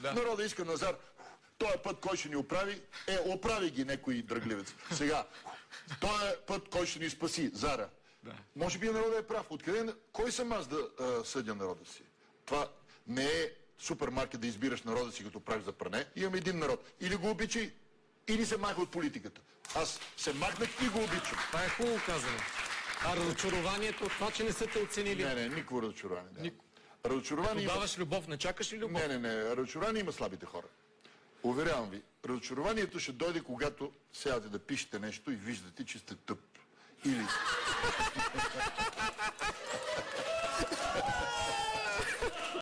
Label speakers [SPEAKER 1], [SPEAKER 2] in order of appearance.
[SPEAKER 1] Да.
[SPEAKER 2] Народа иска Назар. Този път, кой ще ни оправи, е, оправи ги некои дръгливец. Сега, този път, кой ще ни спаси, Зара.
[SPEAKER 1] Да.
[SPEAKER 2] Може би народът е прав. Откъде, кой съм аз да а, съдя народа си? Това не е супермаркет да избираш народа си, като правиш за пране. Имам един народ. Или го обичай, или се маха от политиката. Аз се махнах и го обичам.
[SPEAKER 1] Това е хубаво казано. А разочарованието това, че не са те оценили.
[SPEAKER 2] Не, не, никакво разочарование.
[SPEAKER 1] Ник-
[SPEAKER 2] Разочарование има...
[SPEAKER 1] Даваш любов, не чакаш ли любов?
[SPEAKER 2] Не, не, не. Разочарование има слабите хора. Уверявам ви, разочарованието ще дойде, когато сядате да пишете нещо и виждате, че сте тъп. Или